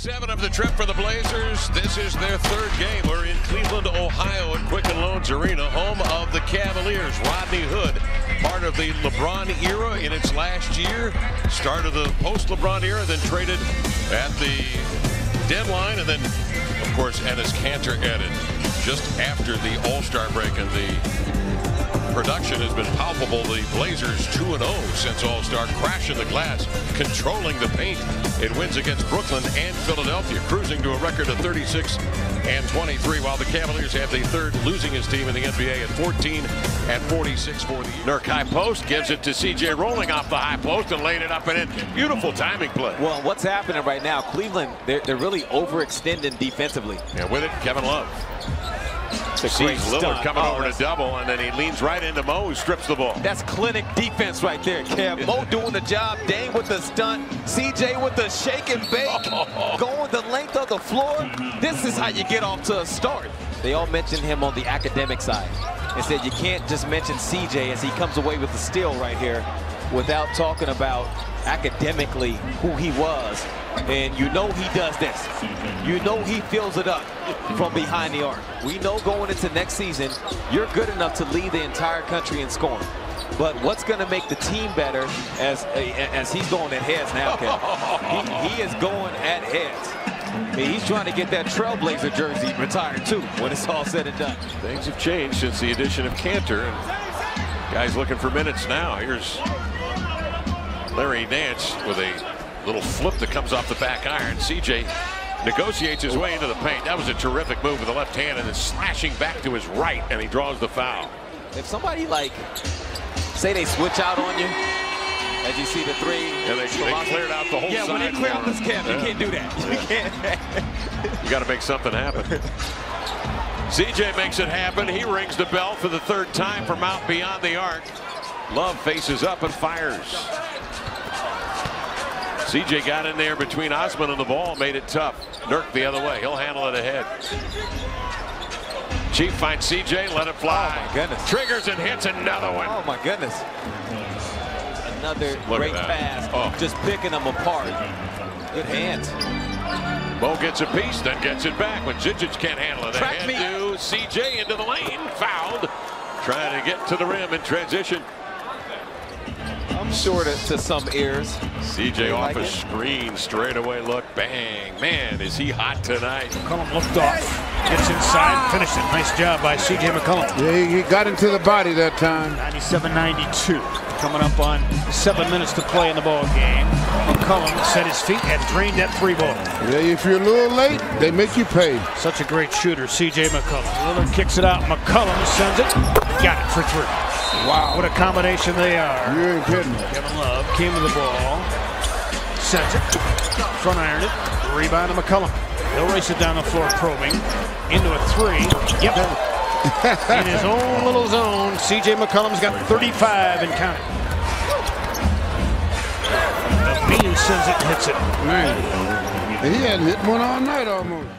Seven of the trip for the Blazers. This is their third game. We're in Cleveland, Ohio at Quicken Loans Arena, home of the Cavaliers. Rodney Hood, part of the LeBron era in its last year. Start of the post-LeBron era, then traded at the deadline, and then, of course, Enes Kanter added just after the All-Star break and the production has been palpable. The Blazers 2-0 since All-Star, crashing the glass, controlling the paint It wins against Brooklyn and Philadelphia, cruising to a record of 36 and 23, while the Cavaliers have the third losingest team in the NBA at 14 and 46 for the year. Nurk high post gives it to CJ rolling off the high post and laid it up and in. Beautiful timing play. Well, what's happening right now, Cleveland, they're, they're really overextending defensively. And with it, Kevin Love. Sees Lillard coming oh, over to double, and then he leans right into Mo, who strips the ball. That's clinic defense right there, Kev. Mo doing the job, Dame with the stunt, CJ with the shake and bake, going the length of the floor. Mm-hmm. This is how you get off to a start. They all mentioned him on the academic side and said you can't just mention CJ as he comes away with the steal right here without talking about academically who he was. And you know he does this. You know he fills it up from behind the arc. We know going into next season, you're good enough to lead the entire country in scoring. But what's going to make the team better as as he's going at heads now, Kevin? He, he is going at heads. He's trying to get that Trailblazer jersey retired, too, when it's all said and done. Things have changed since the addition of Kanter. Guys looking for minutes now. Here's Larry Nance with a little flip that comes off the back iron. CJ negotiates his way into the paint. That was a terrific move with the left hand and then slashing back to his right and he draws the foul. If somebody like, say they switch out on you, as you see the three. Yeah, they, they cleared out the whole yeah, when they clear out this camp, yeah. you can't do that. Yeah. You can't. you got to make something happen. CJ makes it happen. He rings the bell for the third time from out beyond the arc. Love faces up and fires. CJ got in there between Osman and the ball, made it tough. Nurk the other way. He'll handle it ahead. Chief finds CJ, let it fly. Oh, my goodness. Triggers and hits another one. Oh, my goodness. Another Look great pass. Oh. Just picking them apart. Good hands. Mo gets a piece, then gets it back when Zizic can't handle it. Track me. to CJ into the lane. Fouled. Trying to get to the rim in transition. I'm sure to, to some ears. CJ off like a it? screen, straight away look, bang. Man, is he hot tonight. McCollum looked off, gets inside, ah. finished it. Nice job by CJ McCollum. Yeah, he got into the body that time. 97-92, coming up on seven minutes to play in the ball game. McCollum set his feet and drained that three ball. Yeah, if you're a little late, they make you pay. Such a great shooter, CJ McCollum. Lillard kicks it out, McCollum sends it, got it for three. Wow. What a combination they are. You ain't kidding. Kevin Love came to the ball. Sends it. Front iron it. Rebound to McCollum. He'll race it down the floor, probing. Into a three. Yep. In his own little zone, C.J. McCollum's got 35 and counting. Bean sends it, hits it. Man, he hadn't hit one all night almost.